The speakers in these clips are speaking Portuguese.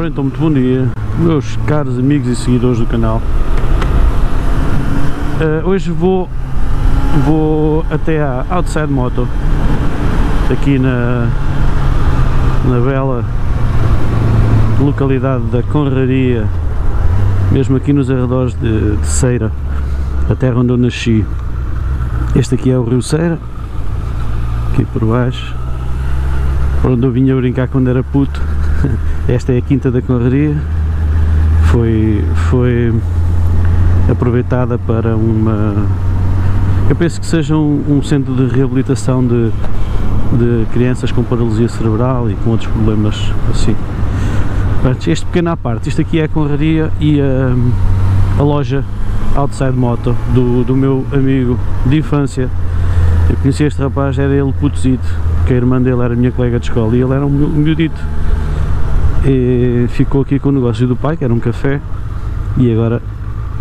Ora então, muito bom dia, meus caros amigos e seguidores do canal. Uh, hoje vou, vou até à Outside Moto, aqui na, na bela localidade da Conraria, mesmo aqui nos arredores de, de Ceira, a terra onde eu nasci. Este aqui é o Rio Ceira, aqui por baixo, por onde eu vinha brincar quando era puto. Esta é a Quinta da Conraria, foi, foi aproveitada para uma. Eu penso que seja um, um centro de reabilitação de, de crianças com paralisia cerebral e com outros problemas assim. este pequeno à parte, isto aqui é a Conraria e a, a loja Outside Moto do, do meu amigo de infância. Eu conheci este rapaz, era ele putozito, que a irmã dele era minha colega de escola e ele era um miudito. E ficou aqui com o negócio do pai, que era um café, e agora,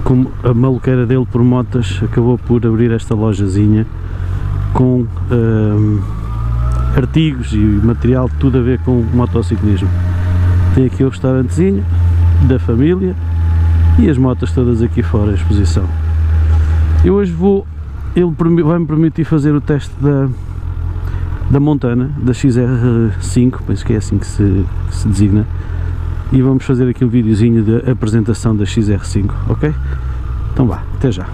como a maluqueira dele por motas, acabou por abrir esta lojazinha com hum, artigos e material tudo a ver com motociclismo. Tem aqui o restaurantezinho da família e as motas todas aqui fora à exposição. Eu hoje vou, ele vai-me permitir fazer o teste da, da Montana, da XR5, penso que é assim que se, que se designa, e vamos fazer aqui um videozinho de apresentação da XR5, ok? Então vá, até já!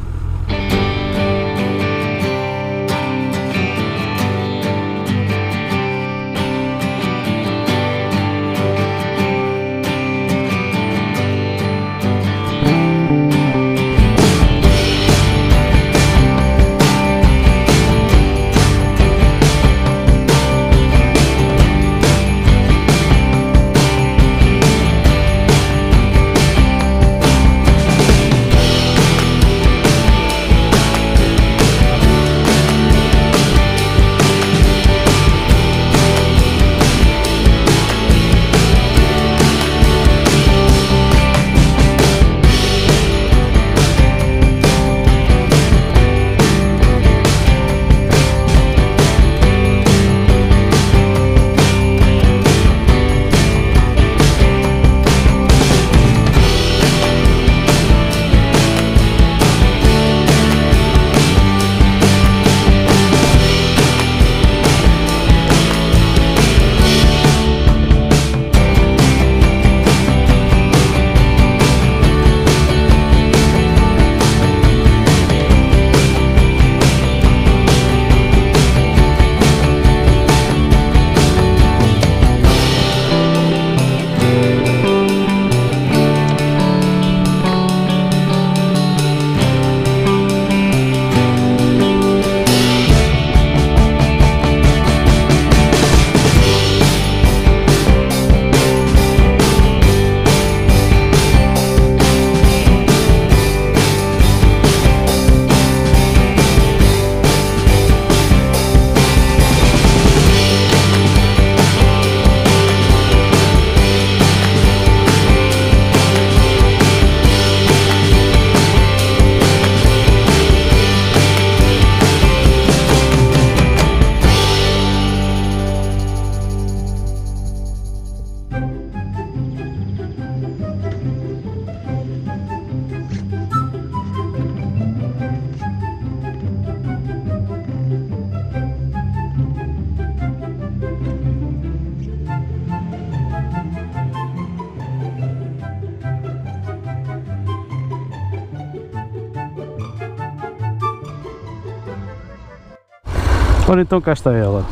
Ora então cá está ela,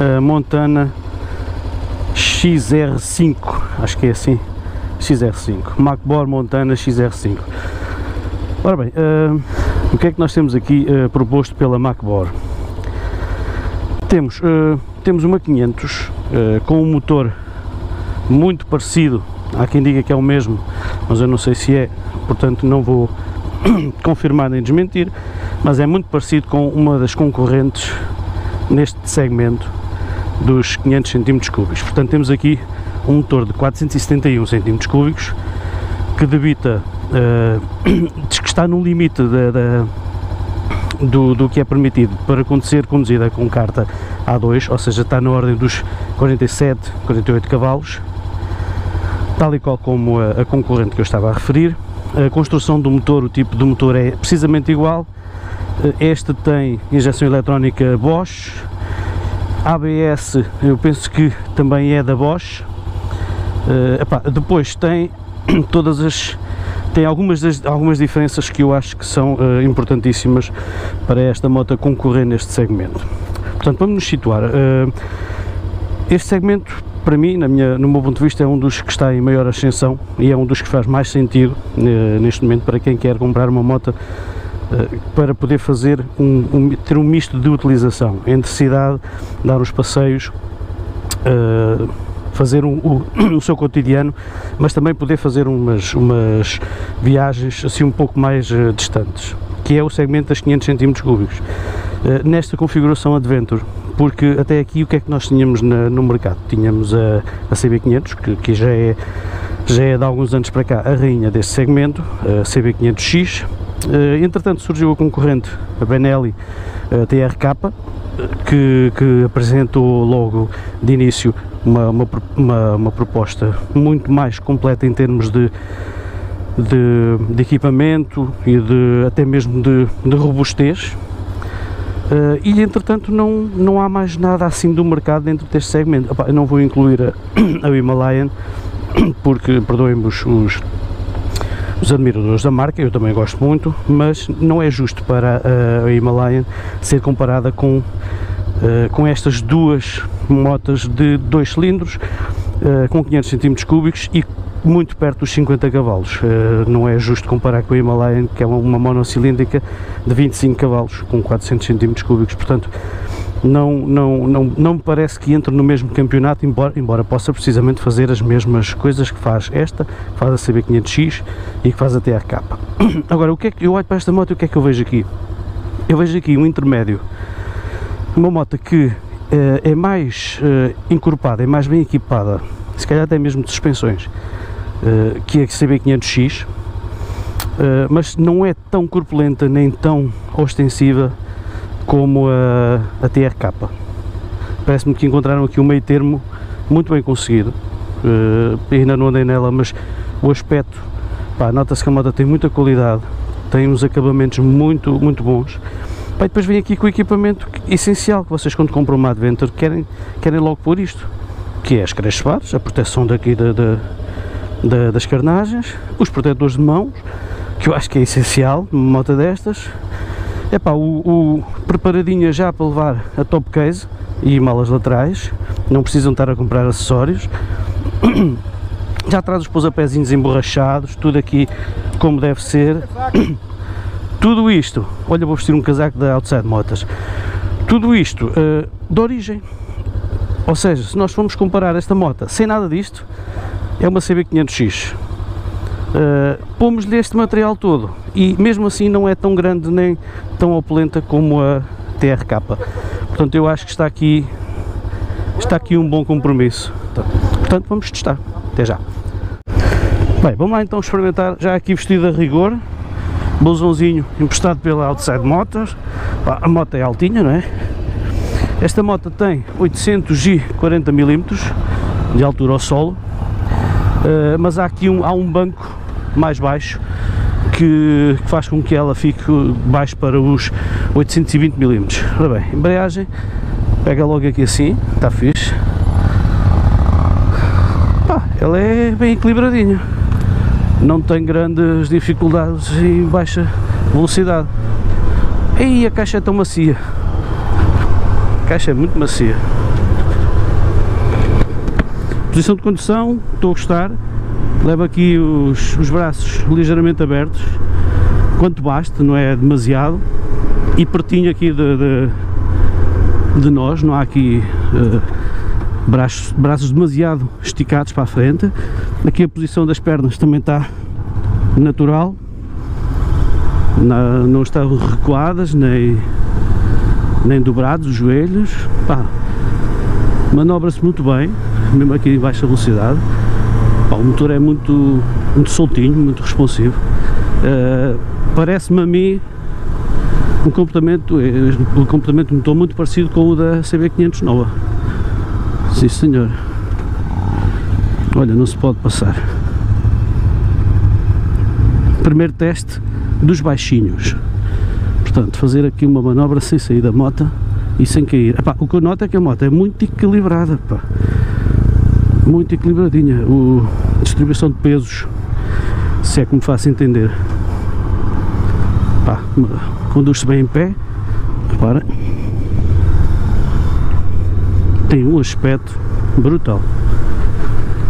a Montana XR5, acho que é assim, XR5, Macbor Montana XR5. Ora bem, uh, o que é que nós temos aqui uh, proposto pela Macbor? Temos, uh, temos uma 500 com um motor muito parecido, há quem diga que é o mesmo, mas eu não sei se é, portanto não vou confirmar nem desmentir, mas é muito parecido com uma das concorrentes neste segmento dos 500 cm cúbicos. Portanto, temos aqui um motor de 471 cm cúbicos que debita, uh, que está no limite da, da, do, do que é permitido para ser conduzida com carta A2, ou seja, está na ordem dos 47, 48 cavalos. tal e qual como a, a concorrente que eu estava a referir. A construção do motor, o tipo de motor é precisamente igual. Este tem injeção eletrónica Bosch, ABS eu penso que também é da Bosch. Uh, epá, depois tem todas as tem algumas, das, algumas diferenças que eu acho que são uh, importantíssimas para esta moto concorrer neste segmento. Portanto, vamos nos situar. Uh, este segmento, para mim, na minha, no meu ponto de vista, é um dos que está em maior ascensão e é um dos que faz mais sentido neste momento para quem quer comprar uma moto para poder fazer um, um, ter um misto de utilização entre cidade, dar os passeios, fazer um, o, o, seu cotidiano, mas também poder fazer umas, umas viagens assim um pouco mais uh, distantes, que é o segmento das 500 cm cúbicos. Uh, nesta configuração Adventure, porque até aqui o que é que nós tínhamos na, no mercado? Tínhamos a, a CB500, que, que já, é, já é de alguns anos para cá a rainha deste segmento, a CB500X, Uh, entretanto surgiu a concorrente, a Benelli uh, TRK, que, que, apresentou logo de início uma, uma, uma, uma, proposta muito mais completa em termos de, de, de equipamento e de, até mesmo de, de robustez. Uh, e entretanto não, não há mais nada assim do mercado dentro deste segmento. Opa, não vou incluir a, a Himalayan porque, perdoem-me os, os, admiradores da marca, eu também gosto muito, mas não é justo para a, Himalayan ser comparada com Uh, com estas duas motas de dois cilindros uh, com 500 cm cúbicos e muito perto dos 50 cavalos. Uh, não é justo comparar com a Himalayan, que é uma, uma monocilíndrica de 25 cavalos com 400 cm cúbicos. Portanto, não, não, não, não me parece que entre no mesmo campeonato, embora, embora possa precisamente fazer as mesmas coisas que faz esta, que faz a CB500X e que faz a TRK. Agora, o que é que eu olho para esta moto e o que é que eu vejo aqui? Eu vejo aqui um intermédio uma moto que uh, é mais uh, encorpada, é mais bem equipada, se calhar até mesmo de suspensões, uh, que a CB500X, mas não é tão corpulenta nem tão ostensiva como a, a TRK. Parece-me que encontraram aqui um meio termo muito bem conseguido. ainda não andei nela, mas o aspecto, nota-se que a moto tem muita qualidade, tem uns acabamentos muito, muito bons Pá, depois vem aqui com o equipamento essencial que vocês quando compram uma Adventure querem, querem logo pôr isto, que é as crespares, a proteção daqui da, da, da, das carnagens, os protetores de mãos, que eu acho que é essencial numa moto destas, é pá, o, o preparadinha já para levar a top case e malas laterais, não precisam estar a comprar acessórios, já traz os pousapézinhos emborrachados, tudo aqui como deve ser. Tudo isto, olha, vou vestir um casaco da Outside Motas. Tudo isto uh, de origem. Ou seja, se nós formos comparar esta moto sem nada disto, é uma CB500X. Eh, Pomos-lhe este material todo e mesmo assim não é tão grande nem tão opulenta como a TRK. Portanto, eu acho que está aqui, está aqui um bom compromisso. Portanto, vamos testar. Até já. Bem, vamos lá então experimentar já aqui vestido a rigor blusãozinho emprestado pela Outside Motors a moto é altinha, não é? Esta moto tem 840 mm de altura ao solo uh, mas há aqui um, há um banco mais baixo que, que, faz com que ela fique baixo para os 820 mm Ora bem, embreagem pega logo aqui assim, está fixe Pá, ela é bem equilibradinha não tem grandes dificuldades em baixa velocidade. E a caixa é tão macia. A caixa é muito macia. Posição de condução, estou a gostar. Leva aqui os, os braços ligeiramente abertos, quanto basta, não é demasiado. E pertinho aqui de, de, de nós, não há aqui uh, braços, braços demasiado esticados para a frente. Aqui a posição das pernas também está natural, não, não estão recuadas nem, nem dobrados os joelhos. manobra-se muito bem, mesmo aqui em baixa velocidade. O motor é muito, muito soltinho, muito responsivo. Uh, Parece-me a mim um comportamento, um comportamento de motor muito parecido com o da CB500 nova. Sim senhor. Olha, não se pode passar. Primeiro teste dos baixinhos. Portanto, fazer aqui uma manobra sem sair da moto e sem cair. Epá, o que eu noto é que a moto é muito equilibrada, pá. muito equilibradinha. O, distribuição de pesos, se é que me faço entender. Conduz-se bem em pé, repara. Tem um aspecto brutal.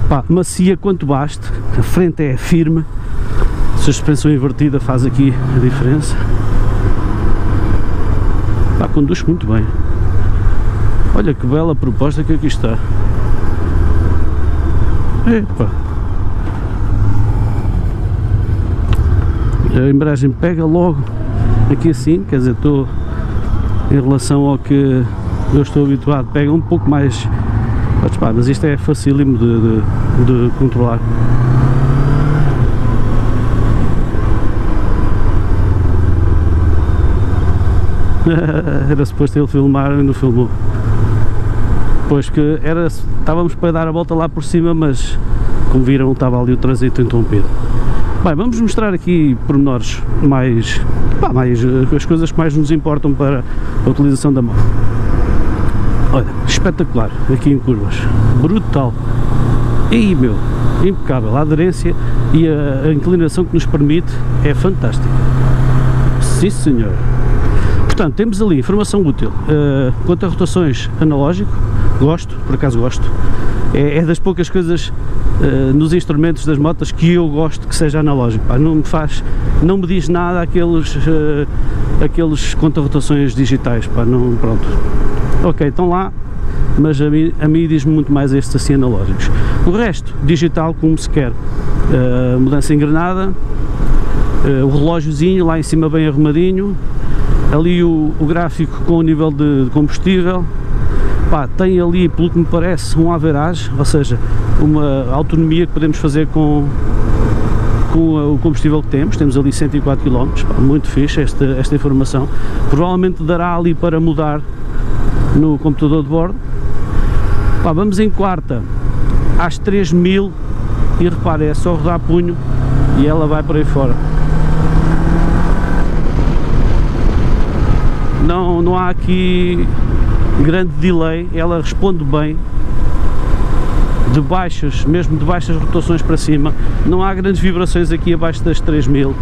Pá, macia quanto baste, a frente é firme, a suspensão invertida faz aqui a diferença. Pá, conduz muito bem. Olha que bela proposta que aqui está. Epa. A embreagem pega logo aqui assim, quer dizer, estou em relação ao que eu estou habituado, pega um pouco mais mas isto é facílimo de, de, de controlar era suposto ele filmar e não filmou. Pois que era, estávamos para dar a volta lá por cima, mas como viram estava ali o trânsito interrompido. Bem, vamos mostrar aqui pormenores mais, pá, mais as coisas que mais nos importam para a utilização da moto. Olha, espetacular aqui em curvas, brutal. E meu, impecável, a aderência e a, a inclinação que nos permite é fantástica. Sim senhor. Portanto, temos ali informação útil. Uh, quanto a rotações analógico, gosto, por acaso gosto. É, é das poucas coisas uh, nos instrumentos das motas que eu gosto que seja analógico. Pá, não me faz, não me diz nada aqueles, uh, aqueles conta-rotações digitais. Pá, não, pronto. Ok, estão lá, mas a mim, a mim diz-me muito mais estes assim analógicos. O resto, digital, como se quer. Uh, mudança engrenada, o relógiozinho lá em cima bem arrumadinho, ali o, o gráfico com o nível de, de combustível, Pá, tem ali, pelo que me parece, um average, ou seja, uma autonomia que podemos fazer com, com o combustível que temos, temos ali 104 km, pá, muito fixe esta, esta informação, provavelmente dará ali para mudar no computador de bordo. Pá, vamos em quarta às 3000 e repare, é só rodar punho e ela vai por aí fora. não, não há aqui grande delay, ela responde bem de baixas, mesmo de baixas rotações para cima, não há grandes vibrações aqui abaixo das 3000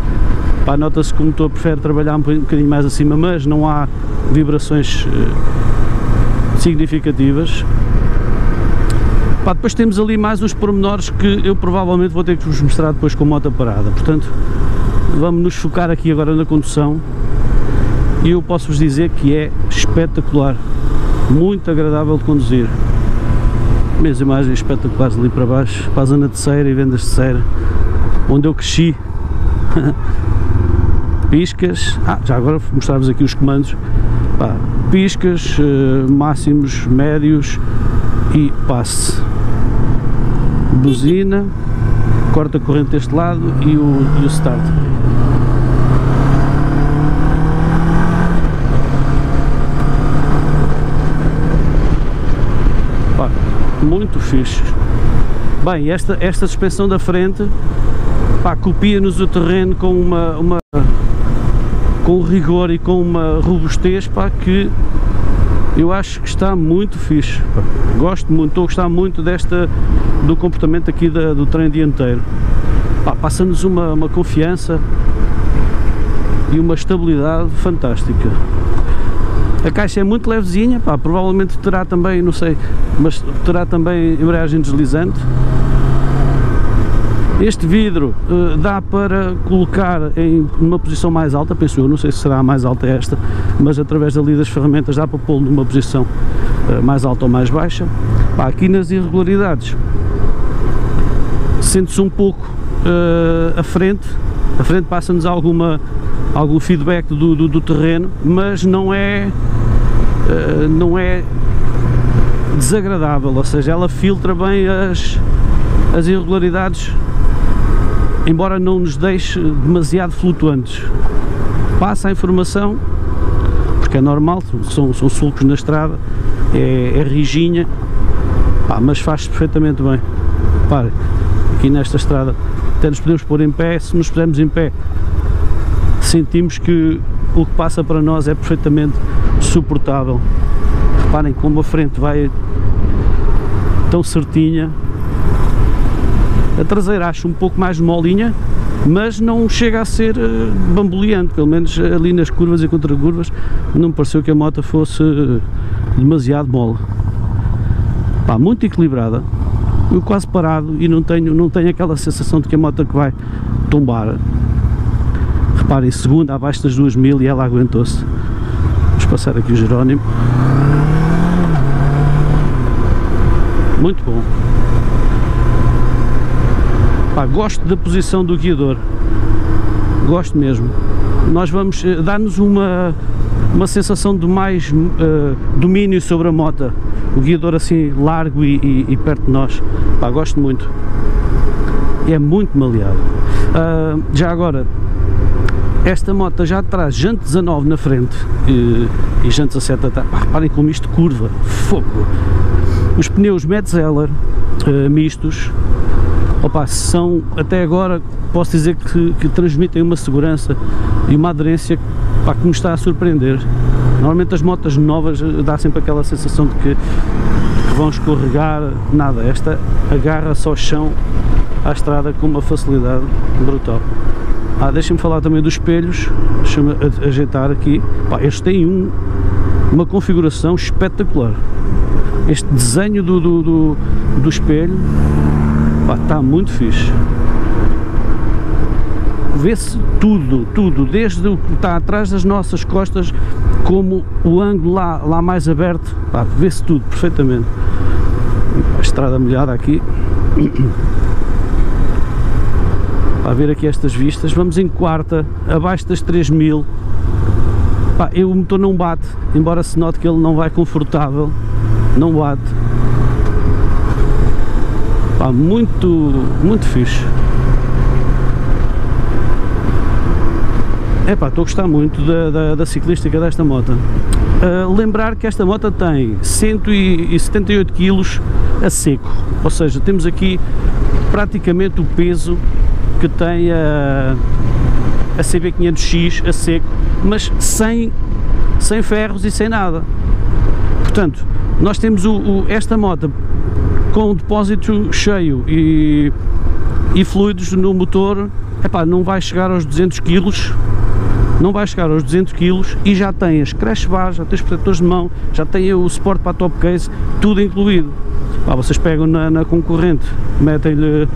nota-se que o motor prefere trabalhar um bocadinho mais acima, mas não há vibrações uh, significativas. Pá, depois temos ali mais uns pormenores que eu provavelmente vou ter que vos mostrar depois com a moto parada. Portanto vamos nos focar aqui agora na condução. E eu posso vos dizer que é espetacular, muito agradável de conduzir. Minhas imagens espetaculares ali para baixo, para a zona de Ceira e Vendas de Ceira, onde eu cresci. piscas, ah, já agora vou mostrar-vos aqui os comandos, Pá, piscas, uh, máximos, médios e passe. Buzina, corta corrente deste lado e o, e o start. Muito fixe. Bem, esta, esta suspensão da frente copia-nos o terreno com uma, uma com rigor e com uma robustez pá, que eu acho que está muito fixe. Pá. Gosto muito, estou a gostar muito desta, do comportamento aqui da, do trem dianteiro. Passa-nos uma, uma confiança e uma estabilidade fantástica. A caixa é muito levezinha, pá, provavelmente terá também, não sei, mas terá também embreagem deslizante. Este vidro uh, dá para colocar em uma posição mais alta, penso eu, não sei se será a mais alta esta, mas através dali das ferramentas dá para pô-lo numa posição uh, mais alta ou mais baixa. Pá, aqui nas irregularidades sente-se um pouco uh, a frente, a frente passa-nos alguma algum feedback do, do, do, terreno, mas não é, uh, não é desagradável, ou seja, ela filtra bem as, as irregularidades, embora não nos deixe demasiado flutuantes. Passa a informação, porque é normal, são, são sulcos na estrada, é, é rijinha, pá, mas faz perfeitamente bem. Aqui nesta estrada até nos podemos pôr em pé, se nos pusermos em pé sentimos que o que passa para nós é perfeitamente suportável. Reparem como a frente vai tão certinha. A traseira acho um pouco mais molinha, mas não chega a ser uh, bamboleante, pelo menos ali nas curvas e contra curvas não me pareceu que a moto fosse uh, demasiado mole. Pá, muito equilibrada, eu quase parado e não tenho, não tenho aquela sensação de que a moto que vai tombar. Reparem, segunda abaixo das 2000 e ela aguentou-se. Passar aqui o Jerónimo. Muito bom. Pá, gosto da posição do guiador. Gosto mesmo. Nós vamos eh, dar-nos uma, uma sensação de mais uh, domínio sobre a moto. O guiador assim largo e, e, e perto de nós. Pá, gosto muito. É muito maleado. Uh, já agora, esta moto já traz jante 19 na frente e, e jante 17 atrás. Reparem como isto curva. Fogo! Os pneus Metzeler uh, mistos opa, são até agora posso dizer que, que, transmitem uma segurança e uma aderência pá, que me está a surpreender. Normalmente as motas novas eh, dá sempre aquela sensação de que, que vão escorregar, nada, esta agarra-se ao chão à estrada com uma facilidade brutal. Ah, deixem-me falar também dos espelhos, deixa-me ajeitar aqui, pá, estes têm um, uma configuração espetacular. Este desenho do, do, do, do espelho está muito fixe vê-se tudo, tudo, desde o que está atrás das nossas costas, como o ângulo lá, lá mais aberto, vê-se tudo perfeitamente. A estrada molhada aqui. Para ver aqui estas vistas, vamos em quarta, abaixo das 3000. Pá, eu, o motor não bate, embora se note que ele não vai confortável, não bate. Pá, muito, muito fixe. Epá, estou a gostar muito da, da, da ciclística desta moto. Uh, lembrar que esta moto tem 178 kg a seco, ou seja, temos aqui praticamente o peso que tem a, a CB500X a seco, mas sem, sem ferros e sem nada. Portanto, nós temos o, o, esta moto com o depósito cheio e, e fluidos no motor, epá, não vai chegar aos 200 kg não vai chegar aos 200 kg e já tem as crash bars, já tem os protetores de mão, já tem o suporte para a top case, tudo incluído. Pá, vocês pegam na, na concorrente, metem-lhe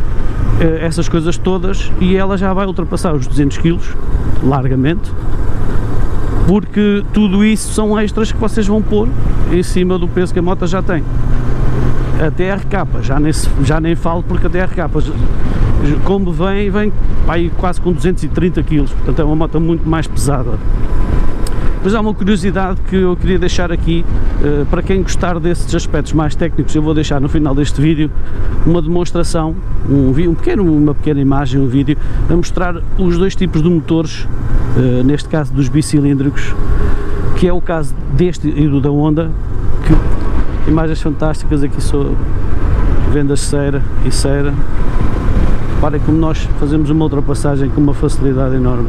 eh, essas coisas todas e ela já vai ultrapassar os 200 kg, largamente, porque tudo isso são extras que vocês vão pôr em cima do peso que a moto já tem. A TRK, já nem, já nem falo porque a TRK como vem, vem quase com 230 kg, portanto é uma moto muito mais pesada. Mas há uma curiosidade que eu queria deixar aqui, uh, para quem gostar desses aspectos mais técnicos, eu vou deixar no final deste vídeo uma demonstração, um, um pequeno, uma pequena imagem, um vídeo, a mostrar os dois tipos de motores, uh, neste caso dos bicilíndricos, que é o caso deste e do da Honda, que imagens fantásticas aqui sou vendas cera e cera Reparem como nós fazemos uma ultrapassagem com uma facilidade enorme.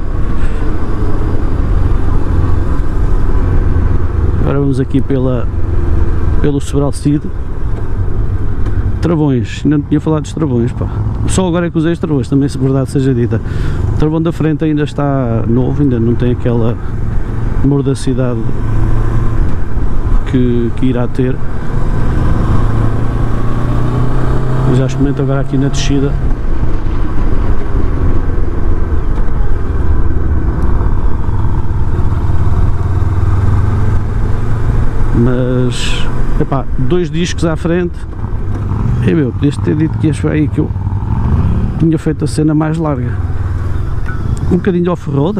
Agora vamos aqui pela, pelo Sobral Cid. Travões, ainda não tinha falado dos travões, pá. Só agora é que usei os travões, também se verdade seja dita. O travão da frente ainda está novo, ainda não tem aquela mordacidade que, que irá ter. Já experimento agora aqui na descida mas epá, dois discos à frente. E meu, podias ter dito que este aí que eu tinha feito a cena mais larga. Um bocadinho off-road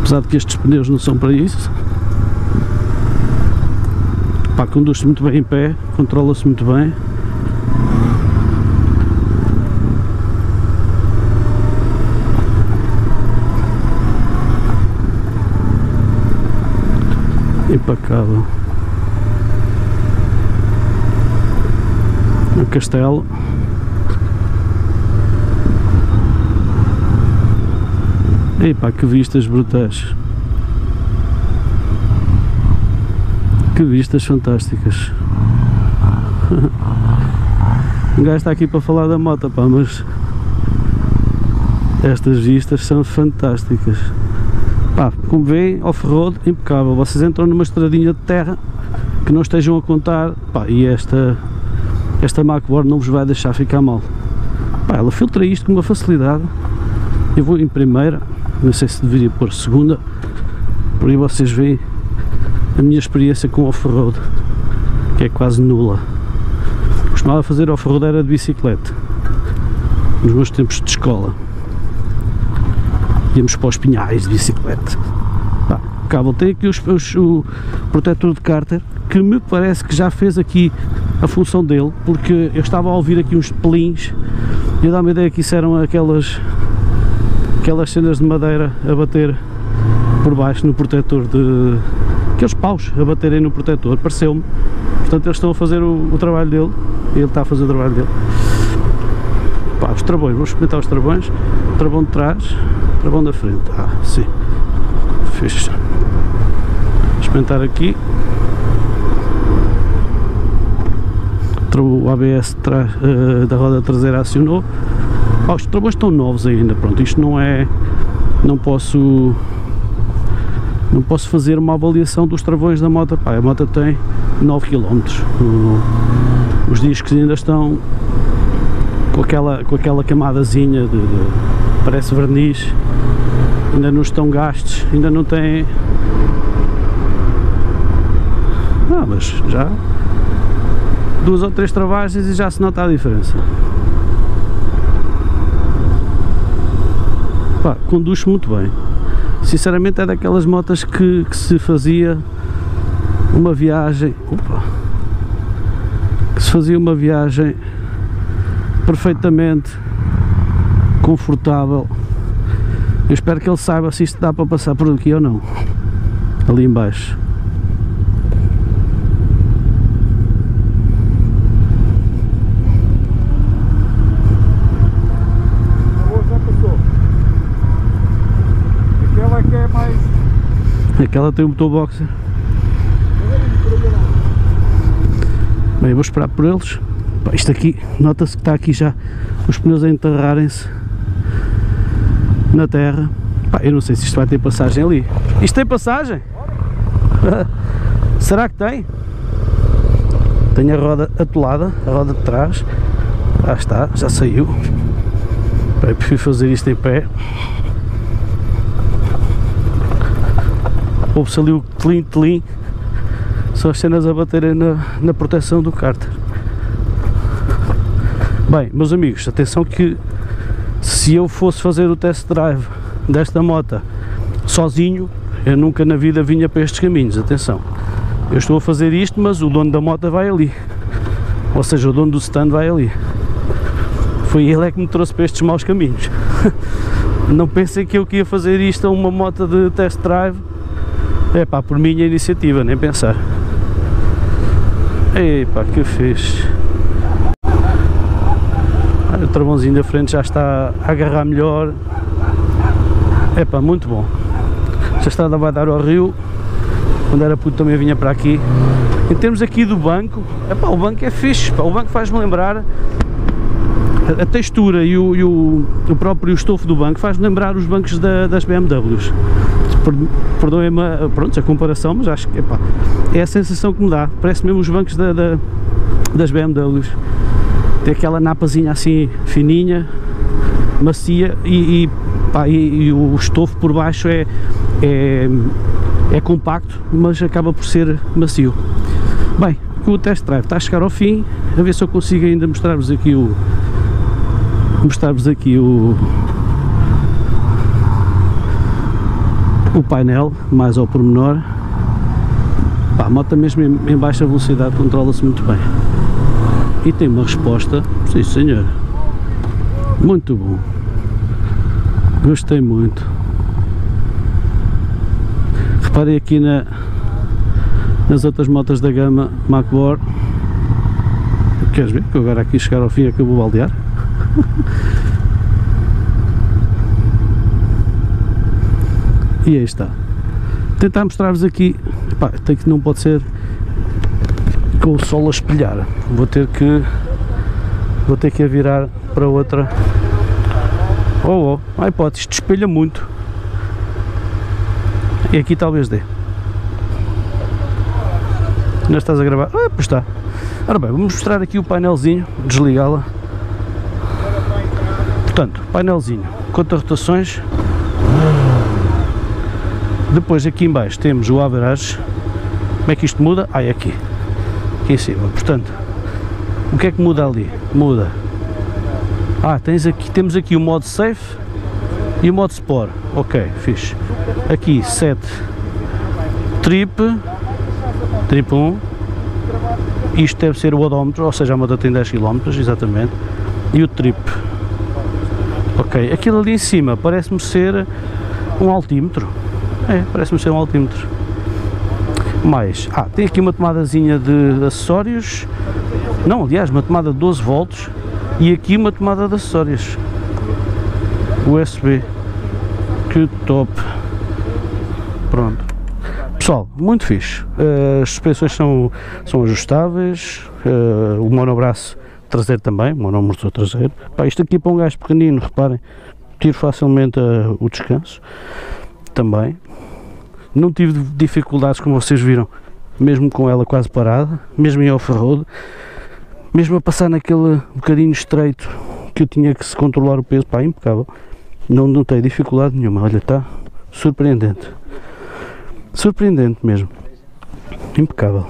apesar de que estes pneus não são para isso. Conduz-se muito bem em pé controla-se muito bem impecável castelo. Epá, que vistas brutais. Que vistas fantásticas. Um gajo está aqui para falar da moto, pá, mas estas vistas são fantásticas. Pá, como veem, off-road impecável. Vocês entram numa estradinha de terra que não estejam a contar, pá, e esta, esta MacBoard não vos vai deixar ficar mal. Pá, ela filtra isto com uma facilidade. Eu vou em primeira, não sei se deveria pôr segunda, por aí vocês veem a minha experiência com off-road, que é quase nula. Costumava fazer off-road era de bicicleta, nos meus tempos de escola. Íamos para os pinhais de bicicleta. Pá, cabo tem aqui os, os, o protetor de cárter, que me parece que já fez aqui a função dele, porque eu estava a ouvir aqui uns pelins e dá-me ideia que isso eram aquelas aquelas cenas de madeira a bater por baixo no protetor de aqueles paus a baterem no protetor, pareceu-me. Portanto eles estão a fazer o, o, trabalho dele ele está a fazer o trabalho dele. Pá, os travões, vou experimentar os travões travão de trás, travão da frente. Ah, sim, fixe. Experimentar aqui. O ABS uh, da roda traseira acionou. Oh, os travões estão novos ainda, pronto, isto não é, não posso, não posso fazer uma avaliação dos travões da moto, pá, a moto tem 9 km, os discos ainda estão com aquela, com aquela camadazinha de, de parece verniz, ainda não estão gastos, ainda não tem, ah, mas já duas ou três travagens e já se nota a diferença. pá, conduz muito bem. Sinceramente é daquelas motas que, que se fazia uma viagem, opa, que se fazia uma viagem perfeitamente confortável. Eu espero que ele saiba se isto dá para passar por aqui ou não. Ali embaixo. Aquela tem um motor boxer. Bem, vou esperar por eles. Isto aqui, nota-se que está aqui já os pneus a enterrarem-se na terra. Pá, eu não sei se isto vai ter passagem ali. Isto tem passagem? Será que tem? Tem a roda atolada, a roda de trás. Ah está, já saiu. Bem, prefiro fazer isto em pé. Houve-se ali o tlim-tlim, são as cenas a baterem na, na proteção do cárter. Bem, meus amigos, atenção que se eu fosse fazer o test drive desta moto sozinho, eu nunca na vida vinha para estes caminhos, atenção. Eu estou a fazer isto, mas o dono da moto vai ali. Ou seja, o dono do stand vai ali. Foi ele é que me trouxe para estes maus caminhos. Não pensem que eu ia fazer isto a uma moto de test drive é pá, por minha iniciativa, nem pensar. Epá, que fixe. Travãozinho da frente já está a agarrar melhor. Epá, muito bom. Já está a vai dar ao rio. Quando era puto também vinha para aqui. Em termos aqui do banco, epá, o banco é fixe. o banco faz-me lembrar a textura e o, e o, o próprio estofo do banco faz-me lembrar os bancos da, das BMWs perdoem-me pronto, a comparação, mas acho que epá, é a sensação que me dá. Parece mesmo os bancos da, da, das BMWs. Tem aquela napazinha assim fininha, macia e, e, pá, e, e o estofo por baixo é, é, é compacto, mas acaba por ser macio. Bem, o test drive está a chegar ao fim, a ver se eu consigo ainda mostrar-vos aqui o mostrar-vos aqui o o painel mais ao pormenor. A moto mesmo em, em baixa velocidade controla-se muito bem e tem uma resposta, sim senhor muito bom gostei muito reparem aqui na, nas outras motas da gama Macbor Queres ver? Que agora aqui chegar ao fim é que eu vou baldear. e aí está. Tentar mostrar-vos aqui, pá, tem que não pode ser com o sol a espelhar. Vou ter que vou ter que a virar para outra. Oh, oh, ai pode, isto espelha muito. E aqui talvez dê. Não estás a gravar? Ah, pois está. Ora bem, vamos mostrar aqui o painelzinho, desligá-la. Portanto, painelzinho, conta rotações. Depois aqui em baixo temos o average. Como é que isto muda? Ah, é aqui. Aqui em cima. Portanto, o que é que muda ali? Muda. Ah, tens aqui, temos aqui o modo safe e o modo sport. Ok, fixe. Aqui 7 trip, trip 1. Isto deve ser o odómetro, ou seja, a moto tem 10 km, exatamente. E o trip. Ok, aquilo ali em cima parece-me ser um altímetro. É, parece-me ser um altímetro. Mais, ah, tem aqui uma tomadazinha de, acessórios. Não, aliás, uma tomada de 12 volts e aqui uma tomada de acessórios. USB. Que top. Pronto. Pessoal, muito fixe. Uh, as suspensões são, são ajustáveis. Uh, o monobraço traseiro também, o monomotor traseiro. Pá, isto aqui para um gajo pequenino, reparem, tiro facilmente uh, o descanso. Também. Não tive dificuldades, como vocês viram, mesmo com ela quase parada, mesmo em off-road, mesmo a passar naquele bocadinho estreito que eu tinha que se controlar o peso, pá, impecável. Não notei dificuldade nenhuma, olha, está surpreendente. Surpreendente mesmo. Impecável.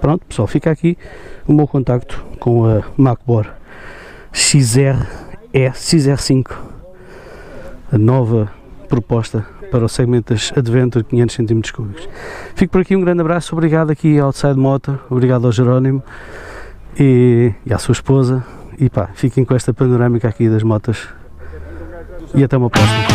Pronto, pessoal, fica aqui o meu contacto com a MacBook XR E XR5, a nova proposta para o segmento das Adventure 500 cm cúbicos. Fico por aqui, um grande abraço, obrigado aqui ao Outside Motor, obrigado ao Jerónimo e, e à sua esposa e pá, fiquem com esta panorâmica aqui das motas e até uma próxima.